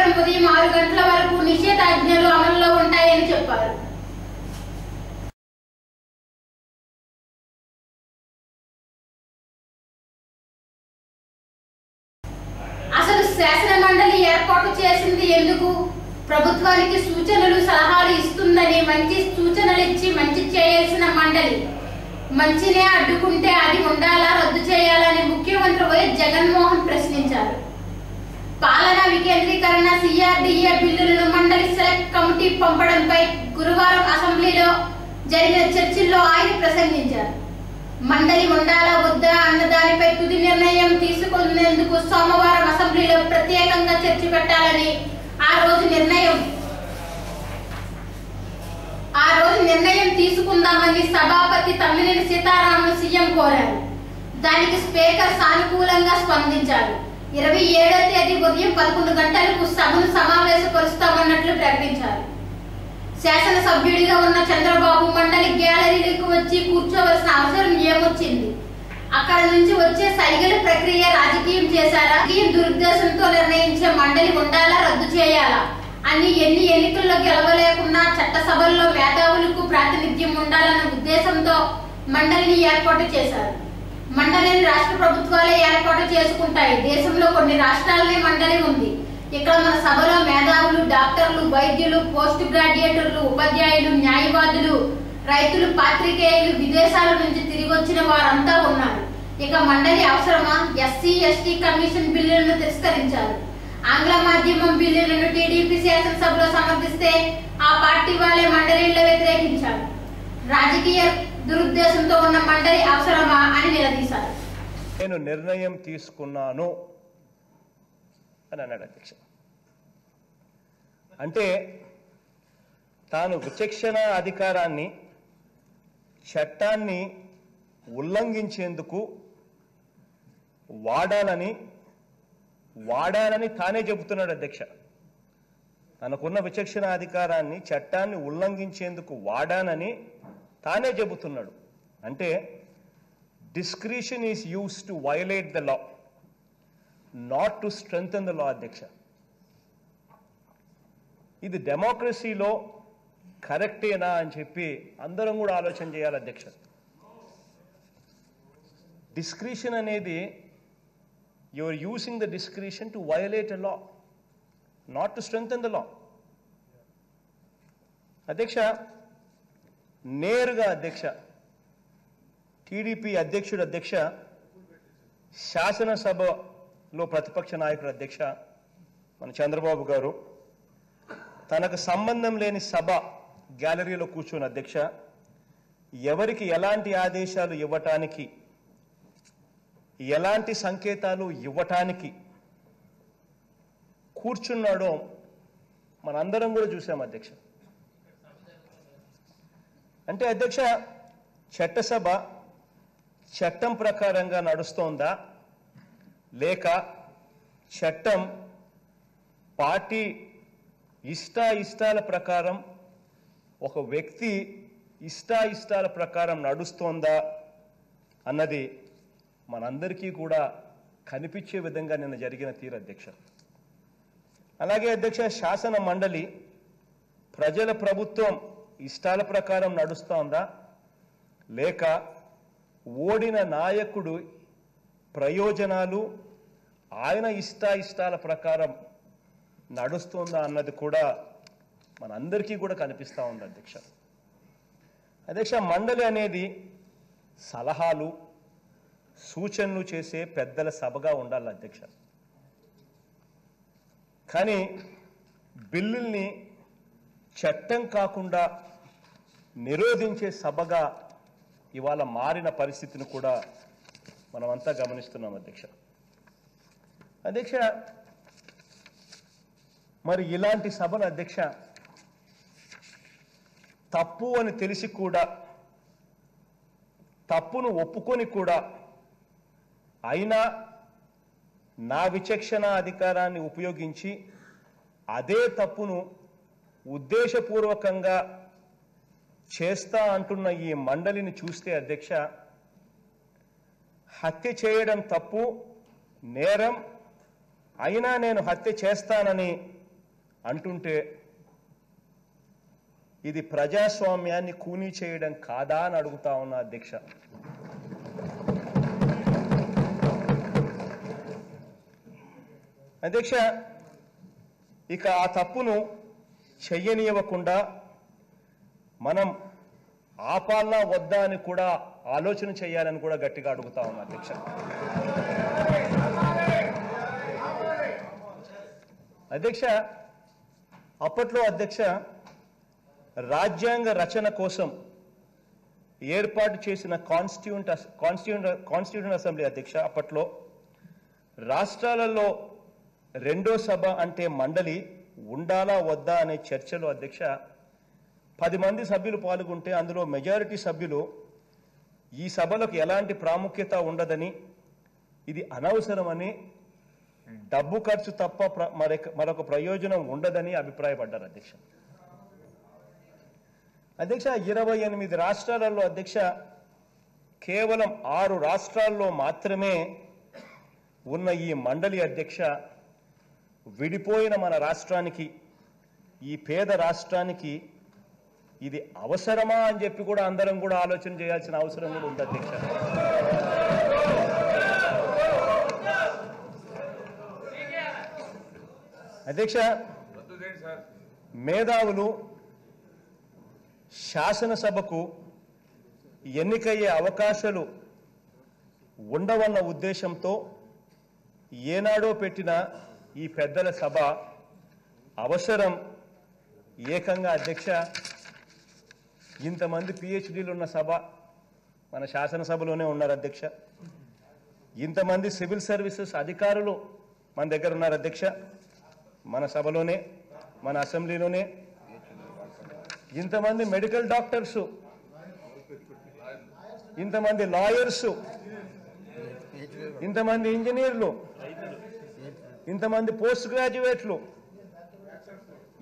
నుంచి ఉదయం ఆరు గంటల వరకు నిషేధాజ్ఞలు అమల్లో ఉంటాయని చెప్పారు. అసలు శాసన మండలి ఏర్పాటు చేసింది ఎందుకు? ప్రభుత్వానికి సూచనలు సలహాలు ఇస్తుందని మంచి సూచనలు ఇచ్చి మంచి చేయాల్సిన మండలి. మంచినే అడ్డుకుంటే అది ఉండాలా రద్దు చేయాలని ముఖ్యమంత్రి వైఎస్ జగన్మోహన్ ప్రశ్నించారు. పాలనా వికేంద్రీకరణ సిఆర్డిఏ బిల్లులను మండలి సెలెక్ట్ కమిటీ పంపడంపై గురువారం అసెంబ్లీలో జరిగిన చర్చల్లో ఆయన ప్రసంగించారు. మండలి ఉండాలా వద్దా అన్న దానిపై తుది నిర్ణయం తీసుకునేందుకు సోమవారం అసెంబ్లీలో ప్రత్యేకంగా చర్చ పెట్టాలని ఆ రోజు నిర్ణయం. ఆ రోజు నిర్ణయం తీసుకుందామని సభాపతి తమ్మినేని సీతారామన్ సీఎం కోరారు. దానికి స్పీకర్ సానుకూలంగా స్పందించారు. ఇరవై ఏడో తేదీ ఉదయం పదకొండు గంటలకు సభను సమావేశపరుస్తామన్నట్లు ప్రకటించారు. శాసనసభ్యుడిగా ఉన్న చంద్రబాబు మండలి గ్యాలరీలకు వచ్చి కూర్చోవలసిన అవసరం ఏమొచ్చింది? అక్కడ నుంచి వచ్చే సైగల ప్రక్రియ రాజకీయం చేశారా? ఈ దురుద్దేశంతో నిర్ణయించే మండలి ఉండాలా? రద్దు చేయాలా? అని ఎన్ని ఎన్నికల్లో గెలవలేకున్నా చట్టసభల్లో మేధావులకు ప్రాతినిధ్యం ఉండాలన్న ఉద్దేశంతో మండలిని ఏర్పాటు చేశారు. మండలిని రాష్ట్ర ప్రభుత్వాలే ఏర్పాటు చేసుకుంటాయి. దేశంలో కొన్ని రాష్ట్రాలనే మండలి ఉంది. ఇక్కడ మన సభలో మేధావులు డాక్టర్లు వైద్యులు పోస్ట్ గ్రాడ్యుయేటర్లు ఉపాధ్యాయులు న్యాయవాదులు రైతులు పాత్రికేయులు విదేశాల నుంచి తిరిగి వచ్చిన వారంతా ఉన్నారు. ఇక మండలి అవసరమా? ఎస్సీ ఎస్టీ కమిషన్ బిల్లులను తిరస్కరించారు. ఆంగ్ల మాధ్యమం బిల్లులను టీడీపీ శాసనసభలో సమర్థిస్తే ఆ పార్టీ వాళ్ళే మండలిలో వ్యతిరేకించారు. రాజకీయ దురుద్దేశంతో ఉన్న మండలి అవసరమా అని నిలదీశారు. నేను నిర్ణయం తీసుకున్నాను అని అన్నాడు అధ్యక్ష. అంటే తాను విచక్షణ అధికారాన్ని చట్టాన్ని ఉల్లంఘించేందుకు వాడాలని వాడాలని తానే చెబుతున్నాడు అధ్యక్ష. తనకున్న విచక్షణ అధికారాన్ని చట్టాన్ని ఉల్లంఘించేందుకు వాడానని తానే చెబుతున్నాడు అంటే discretion is use to violate the law not to strengthen the law అధ్యక్ష. ఇది డెమోక్రసీలో కరెక్టేనా అని చెప్పి అందరం కూడా ఆలోచన చేయాలి అధ్యక్ష. డిస్క్రిషన్ అనేది your using the discretion to violate a law not to strengthen the law అధ్యక్ష నేరుగా అధ్యక్ష టీడీపీ అధ్యక్షుడు అధ్యక్ష శాసనసభలో ప్రతిపక్ష నాయకుడు అధ్యక్ష మన చంద్రబాబు గారు తనకు సంబంధం లేని సభ గ్యాలరీలో కూర్చున్న అధ్యక్ష ఎవరికి ఎలాంటి ఆదేశాలు ఇవ్వటానికి ఎలాంటి సంకేతాలు ఇవ్వటానికి కూర్చున్నాడో మనందరం కూడా చూసాం అధ్యక్ష. అంటే అధ్యక్ష చట్టసభ చట్టం ప్రకారంగా నడుస్తోందా? లేక చట్టం పార్టీ ఇష్టాయిష్టాల ప్రకారం ఒక వ్యక్తి ఇష్ట ఇష్టాల ప్రకారం నడుస్తోందా అన్నది మనందరికీ కూడా కనిపించే విధంగా నిన్న జరిగిన తీరు అధ్యక్ష. అలాగే అధ్యక్ష శాసన మండలి ప్రజల ప్రభుత్వం ఇష్టాల ప్రకారం నడుస్తోందా? లేక ఓడిన నాయకుడు ప్రయోజనాలు ఆయన ఇష్ట ఇష్టాల ప్రకారం నడుస్తుందా అన్నది కూడా మనందరికీ కూడా కనిపిస్తూ ఉంది అధ్యక్ష. అధ్యక్ష మండలి అనేది సలహాలు సూచనలు చేసే పెద్దల సభగా ఉండాలి అధ్యక్ష. కానీ బిల్లుల్ని చట్టం కాకుండా నిరోధించే సభగా ఇవాళ మారిన పరిస్థితిని కూడా మనమంతా గమనిస్తున్నాం అధ్యక్ష. అధ్యక్ష మరి ఇలాంటి సభను అధ్యక్ష తప్పు అని తెలిసి కూడా తప్పును ఒప్పుకొని కూడా అయినా నా విచక్షణ అధికారాన్ని ఉపయోగించి అదే తప్పును ఉద్దేశపూర్వకంగా చేస్తా అంటున్న ఈ మండలిని చూస్తే అధ్యక్ష హత్య చేయడం తప్పు నేరం అయినా నేను హత్య చేస్తానని అంటుంటే ఇది ప్రజాస్వామ్యాన్ని కూనీ చేయడం కాదా అని అడుగుతా ఉన్నా అధ్యక్ష. అధ్యక్ష ఇక ఆ తప్పును చెయ్యనివ్వకుండా మనం ఆపాలనా వద్దా అని కూడా ఆలోచన చేయాలని కూడా గట్టిగా అడుగుతా ఉన్నా అధ్యక్ష. అధ్యక్ష అప్పట్లో అధ్యక్ష రాజ్యాంగ రచన కోసం ఏర్పాటు చేసిన కాన్స్టిట్యూంట్ కాన్స్టిట్యూంట్ కాన్స్టిట్యూంట్ అసెంబ్లీ అధ్యక్ష అప్పట్లో రాష్ట్రాలలో రెండో సభ అంటే మండలి ఉండాలా వద్దా అనే చర్చలో అధ్యక్ష పది మంది సభ్యులు పాల్గొంటే అందులో మెజారిటీ సభ్యులు ఈ సభలకు ఎలాంటి ప్రాముఖ్యత ఉండదని ఇది అనవసరమని డబ్బు ఖర్చు తప్ప ప్ర- మరొక ప్రయోజనం ఉండదని అభిప్రాయపడ్డారు అధ్యక్ష. అధ్యక్ష ఇరవై ఎనిమిది రాష్ట్రాలలో అధ్యక్ష కేవలం ఆరు రాష్ట్రాల్లో మాత్రమే ఉన్న ఈ మండలి అధ్యక్ష విడిపోయిన మన రాష్ట్రానికి ఈ పేద రాష్ట్రానికి ఇది అవసరమా అని చెప్పి కూడా అందరం కూడా ఆలోచన చేయాల్సిన అవసరం కూడా ఉంది అధ్యక్ష అధ్యక్ష మేధావులు శాసనసభకు ఎన్నికయ్యే అవకాశాలు ఉండవన్న ఉద్దేశంతో ఏనాడో పెట్టిన ఈ పెద్దల సభ అవసరం ఏకంగా అధ్యక్ష ఇంతమంది పిహెచ్డీలు ఉన్న సభ మన శాసనసభలోనే ఉన్నారు అధ్యక్ష. ఇంతమంది సివిల్ సర్వీసెస్ అధికారులు మన దగ్గర ఉన్నారు అధ్యక్ష. మన సభలోనే మన అసెంబ్లీలోనే. ఇంతమంది మెడికల్ డాక్టర్స్ ఇంతమంది లాయర్స్ ఇంతమంది ఇంజనీర్లు ఇంతమంది పోస్ట్ గ్రాడ్యుయేట్లు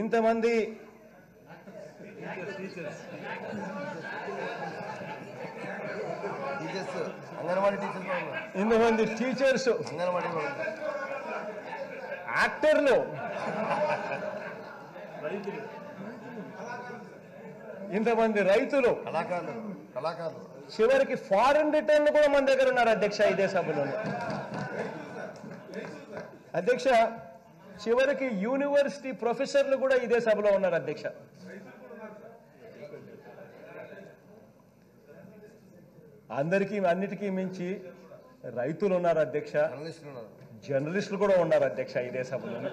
ఇంతమంది టీచర్స్ అంగన్వాడీ టీచర్స్ కూడా ఉన్నారు ఇంతమంది టీచర్స్ యాక్టర్లు ఇంతమంది రైతులు. కళాకారులు కళాకారులు. చివరికి ఫారెన్ రిటర్న్లు కూడా మన దగ్గర ఉన్నారు అధ్యక్ష ఇదే సభలోనే అధ్యక్ష చివరికి యూనివర్సిటీ ప్రొఫెసర్లు కూడా ఇదే సభలో ఉన్నారు అధ్యక్ష. అందరికీ అన్నిటికీ మించి రైతులు ఉన్నారు అధ్యక్ష. జర్నలిస్టులు కూడా ఉన్నారు అధ్యక్ష ఇదే సభలోనే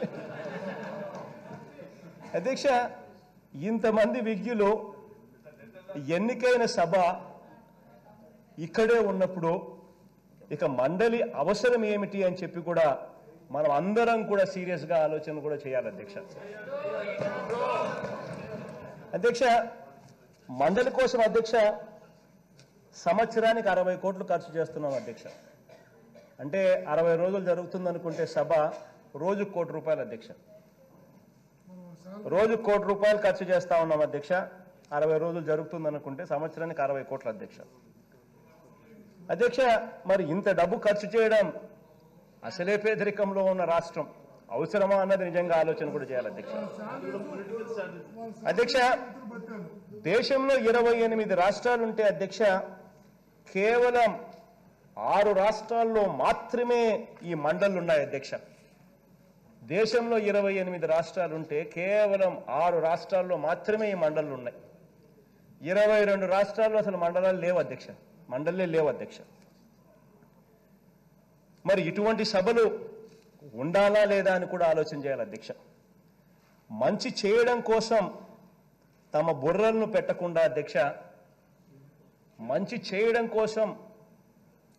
అధ్యక్ష ఇంతమంది విజ్ఞులు ఎన్నికైన సభ ఇక్కడే ఉన్నప్పుడు ఇక మండలి అవసరం ఏమిటి అని చెప్పి కూడా మనం అందరం కూడా సీరియస్గా ఆలోచన కూడా చేయాలి అధ్యక్ష. అధ్యక్ష మండలి కోసం అధ్యక్ష సంవత్సరానికి అరవై కోట్లు ఖర్చు చేస్తున్నాం అధ్యక్ష. అంటే అరవై రోజులు జరుగుతుంది అనుకుంటే సభ రోజు కోటి రూపాయలు అధ్యక్ష. రోజు కోటి రూపాయలు ఖర్చు చేస్తా ఉన్నాం అధ్యక్ష. అరవై రోజులు జరుగుతుంది అనుకుంటే సంవత్సరానికి అరవై కోట్ల అధ్యక్ష. అధ్యక్ష మరి ఇంత డబ్బు ఖర్చు చేయడం అసలే పేదరికంలో ఉన్న రాష్ట్రం అవసరమా అన్నది నిజంగా ఆలోచన కూడా చేయాలి అధ్యక్ష. అధ్యక్ష దేశంలో ఇరవై ఎనిమిది రాష్ట్రాలుంటే అధ్యక్ష కేవలం ఆరు రాష్ట్రాల్లో మాత్రమే ఈ మండళ్ళు ఉన్నాయి అధ్యక్ష. దేశంలో ఇరవై ఎనిమిది రాష్ట్రాలుంటే కేవలం ఆరు రాష్ట్రాల్లో మాత్రమే ఈ మండళ్ళు ఉన్నాయి ఇరవై రెండు రాష్ట్రాల్లో అసలు మండలాలు లేవు అధ్యక్ష. మండలే లేవు అధ్యక్ష. మరి ఇటువంటి సభలు ఉండాలా లేదా అని కూడా ఆలోచన చేయాలి అధ్యక్ష. మంచి చేయడం కోసం తమ బుర్రలను పెట్టకుండా అధ్యక్ష మంచి చేయడం కోసం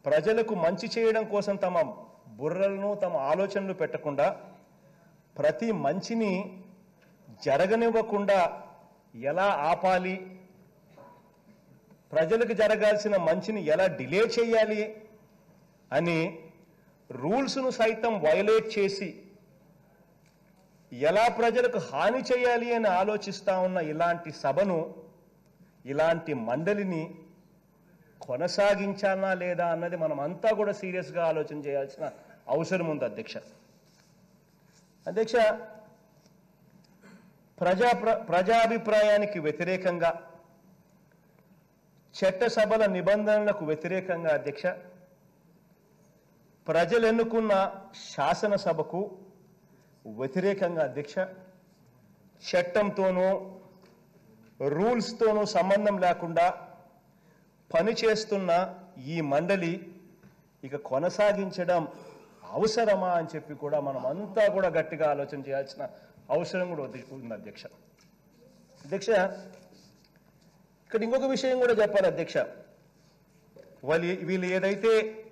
ప్రజలకు మంచి చేయడం కోసం తమ బుర్రలను తమ ఆలోచనలు పెట్టకుండా ప్రతి మంచిని జరగనివ్వకుండా ఎలా ఆపాలి ప్రజలకు జరగాల్సిన మంచిని ఎలా డిలే చేయాలి అని రూల్స్ను సైతం వయలేట్ చేసి ఎలా ప్రజలకు హాని చేయాలి అని ఆలోచిస్తా ఉన్న ఇలాంటి సభను ఇలాంటి మండలిని కొనసాగించాలా లేదా అన్నది మనం అంతా కూడా సీరియస్గా ఆలోచన చేయాల్సిన అవసరం ఉంది అధ్యక్ష. అధ్యక్ష ప్రజా ప్ర- ప్రజాభిప్రాయానికి వ్యతిరేకంగా చట్టసభల నిబంధనలకు వ్యతిరేకంగా అధ్యక్ష ప్రజలు ఎన్నుకున్న శాసనసభకు వ్యతిరేకంగా అధ్యక్ష చట్టంతోనూ రూల్స్తోనూ సంబంధం లేకుండా పనిచేస్తున్న ఈ మండలి ఇక కొనసాగించడం అవసరమా అని చెప్పి కూడా మనం అంతా కూడా గట్టిగా ఆలోచన చేయాల్సిన అవసరం కూడా ఉంది అధ్యక్ష. అధ్యక్ష ఇక్కడ ఇంకొక విషయం కూడా చెప్పాలి అధ్యక్ష. వాళ్ళు వీళ్ళు ఏదైతే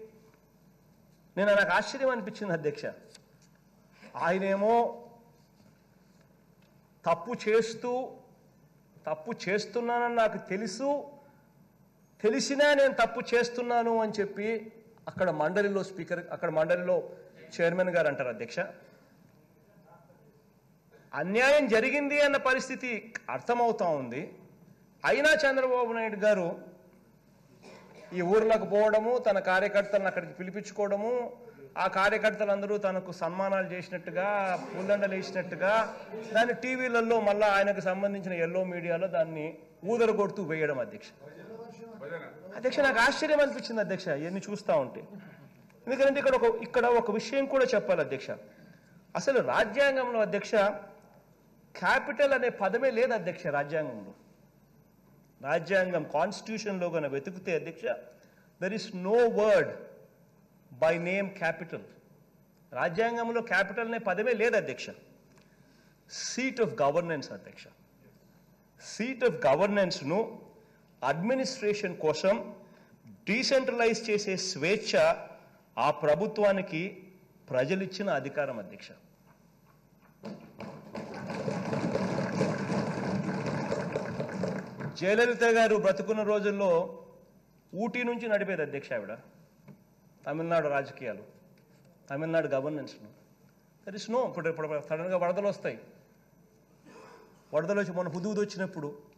నేను నాకు ఆశ్చర్యం అనిపించింది అధ్యక్ష. ఆయనేమో తప్పు చేస్తూ తప్పు చేస్తున్నానని నాకు తెలుసు తెలిసినా నేను తప్పు చేస్తున్నాను అని చెప్పి అక్కడ మండలిలో స్పీకర్ అక్కడ మండలిలో చైర్మన్ గారు అంటారు అధ్యక్ష. అన్యాయం జరిగింది అన్న పరిస్థితి అర్థమవుతా ఉంది. అయినా చంద్రబాబు నాయుడు గారు ఈ ఊర్లకు పోవడము తన కార్యకర్తలను అక్కడికి పిలిపించుకోవడము ఆ కార్యకర్తలందరూ తనకు సన్మానాలు చేసినట్టుగా పూలండలు వేసినట్టుగా దాన్ని టీవీలలో మళ్ళీ ఆయనకు సంబంధించిన ఎల్లో మీడియాలో దాన్ని ఊదరగొడుతూ వేయడం అధ్యక్ష. అధ్యక్ష నాకు ఆశ్చర్యం అనిపించింది అధ్యక్ష ఇవన్నీ చూస్తూ ఉంటే. ఎందుకంటే ఇక్కడ ఒక ఇక్కడ ఒక విషయం కూడా చెప్పాలి అధ్యక్ష. అసలు రాజ్యాంగంలో అధ్యక్ష క్యాపిటల్ అనే పదమే లేదు అధ్యక్ష రాజ్యాంగంలో. రాజ్యాంగం కాన్స్టిట్యూషన్లో కనుక వెతుకుతే అధ్యక్ష there is no word by name capital రాజ్యాంగంలో క్యాపిటల్ అనే పదమే లేదు అధ్యక్ష. సీట్ ఆఫ్ గవర్నెన్స్ అధ్యక్ష. సీట్ ఆఫ్ గవర్నెన్స్ను అడ్మినిస్ట్రేషన్ కోసం డీసెంట్రలైజ్ చేసే స్వేచ్ఛ ఆ ప్రభుత్వానికి ప్రజలిచ్చిన అధికారం అధ్యక్ష. జయలలిత గారు బ్రతుకున్న రోజుల్లో ఊటీ నుంచి నడిపేది అధ్యక్ష ఆవిడ. తమిళనాడు రాజకీయాలు తమిళనాడు గవర్నెన్స్ను దర్ ఇస్ నో ఇప్పుడు ఇప్పుడు సడన్గా వరదలు వస్తాయి. వరదలు వచ్చి మొన్న పుదుగుదొచ్చినప్పుడు వచ్చినప్పుడు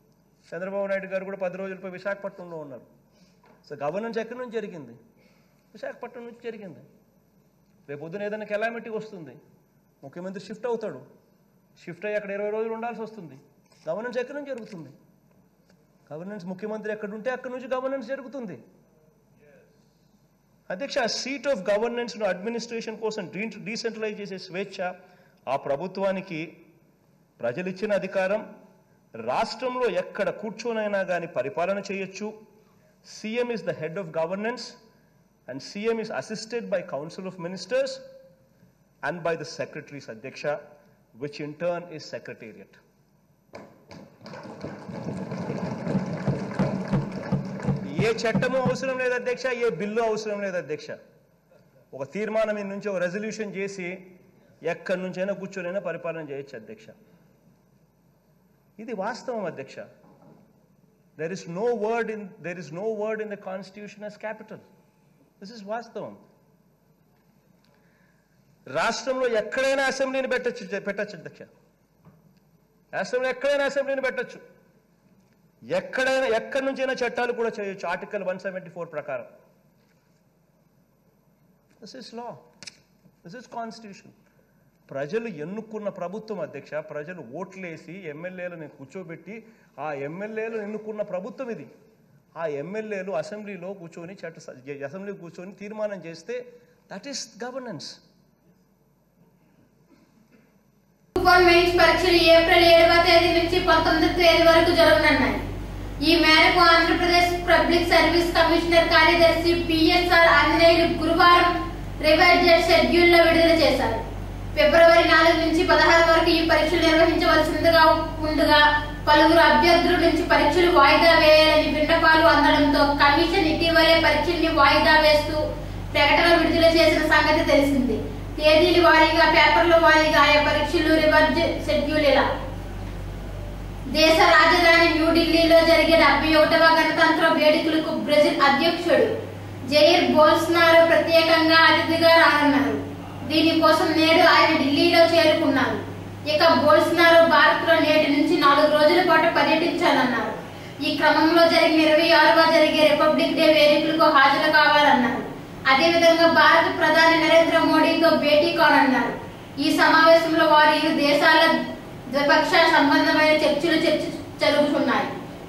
చంద్రబాబు నాయుడు గారు కూడా పది రోజులపై విశాఖపట్నంలో ఉన్నారు. సో గవర్నెన్స్ ఎక్కడి నుంచి జరిగింది? విశాఖపట్నం నుంచి జరిగింది. రేపు పొద్దున ఏదైనా కెలామిటీ వస్తుంది. ముఖ్యమంత్రి షిఫ్ట్ అవుతాడు. షిఫ్ట్ అయ్యి అక్కడ ఇరవై రోజులు ఉండాల్సి వస్తుంది. గవర్నెన్స్ ఎక్కడి నుంచి జరుగుతుంది? గవర్నెన్స్ ముఖ్యమంత్రి ఎక్కడుంటే అక్కడి నుంచి గవర్నెన్స్ జరుగుతుంది. అధ్యక్ష సీట్ ఆఫ్ గవర్నెన్స్ను అడ్మినిస్ట్రేషన్ కోసం డీ డీసెంట్రలైజ్ చేసే స్వేచ్ఛ ఆ ప్రభుత్వానికి ప్రజలు ఇచ్చిన అధికారం రాష్ట్రంలో ఎక్కడ కూర్చోనైనా కానీ పరిపాలన చేయొచ్చు. CM is the head of governance and CM is assisted by council of ministers and by the secretaries అధ్యక్ష which in turn is secretariat ఏ చట్టము అవసరం లేదు అధ్యక్ష ఏ బిల్లు అవసరం లేదు అధ్యక్ష. ఒక తీర్మానం నుంచి ఒక రెజల్యూషన్ చేసి ఎక్కడి నుంచైనా కూర్చొనైనా పరిపాలన చేయొచ్చు అధ్యక్ష. ఇది వాస్తవం అధ్యక్ష. There is no word in there is no word in the constitution as capital this is వాస్తవం. రాష్ట్రంలో ఎక్కడైనా అసెంబ్లీని పెట్టచ్చు పెట్టచ్చు అధ్యక్ష. రాష్ట్రంలో ఎక్కడైనా అసెంబ్లీని పెట్టచ్చు. ఎక్కడైనా ఎక్కడి నుంచైనా చట్టాలు కూడా చేయొచ్చు. ఆర్టికల్ వన్ సెవెంటీ ఫోర్ ప్రకారం. This is law this is constitution ప్రజలు ఎన్నుకున్న ప్రభుత్వం అధ్యక్ష ప్రజలు ఓట్లేసి ఎమ్మెల్యేలను కూర్చోబెట్టి ఆ ఎమ్మెల్యేలు ఎన్నుకున్న ప్రభుత్వం ఇది. ఆ ఎమ్మెల్యేలు అసెంబ్లీలో కూర్చొని చట్ట అసెంబ్లీ కూర్చొని తీర్మానం చేస్తే దట్ ఈస్ గవర్నెన్స్ మెయిన్స్ పరీక్షలు ఏప్రిల్ ఏడవ తేదీ నుంచి పంతొమ్మిదవ తేదీ వరకు జరగనున్నాయి. ఈ మేరకు ఆంధ్రప్రదేశ్ పబ్లిక్ సర్వీస్ కమిషనర్ కార్యదర్శి పిఎస్ఆర్ ఆంజనేయులు గురువారం రివైజ్డ్ షెడ్యూల్లో విడుదల చేశారు. ఫిబ్రవరి నాలుగు నుంచి పదహారు వరకు ఈ పరీక్షలు నిర్వహించవలసిందిగా ఉండగా. పలువురు అభ్యర్థుల నుంచి పరీక్షలు వాయిదా వేయాలని విన్నపాలు అందడంతో కమిషన్ ఇటీవలే పరీక్షల్ని వాయిదా వేస్తూ ప్రకటన విడుదల చేసిన సంగతి తెలిసింది. తేదీల వారీగా పేపర్ల వారీగా ఆయా పరీక్షలు రివర్జ్ షెడ్యూల్ ఇలా దేశ రాజధాని న్యూఢిల్లీలో జరిగే డెబ్బై ఒకటవ గణతంత్ర వేడుకలకు బ్రెజిల్ అధ్యక్షుడు జైర్ బోల్స్నారో ప్రత్యేకంగా అతిథిగా రానున్నారు. దీనికోసం నేడు ఆయన ఢిల్లీలో చేరుకున్నారు ఇక బోల్సినారో భారత్లో నేటి నుంచి నాలుగు రోజుల పాటు పర్యటించాలన్నారు. ఈ క్రమంలో జరిగిన ఇరవై ఆరుగా జరిగే రిపబ్లిక్ డే వేదికలకు హాజరు కావాలన్నారు. అదేవిధంగా భారత ప్రధాని నరేంద్ర మోడీతో భేటీ కానున్నారు. ఈ సమావేశంలో వారు ఇరు దేశాల ద్విపక్ష సంబంధమైన చర్చలు చర్చ జరుగుతున్నాయి.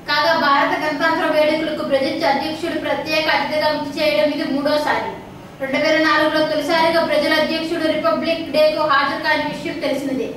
కాగా భారత గణతంత్ర వేడుకలకు బ్రెజిల్ అధ్యక్షుడు ప్రత్యేక అతిథిగా చేయడం ఇది మూడోసారి. రెండు వేల నాలుగులో తొలిసారిగా ప్రజల అధ్యక్షుడు రిపబ్లిక్ డేకు హాజరు కాని విషయం తెలిసినదే.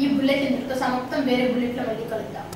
ఈ బుల్లెట్ ఇంతటితో సమాప్తం వేరే బుల్లెట్లో మళ్ళీ కలుద్దాం.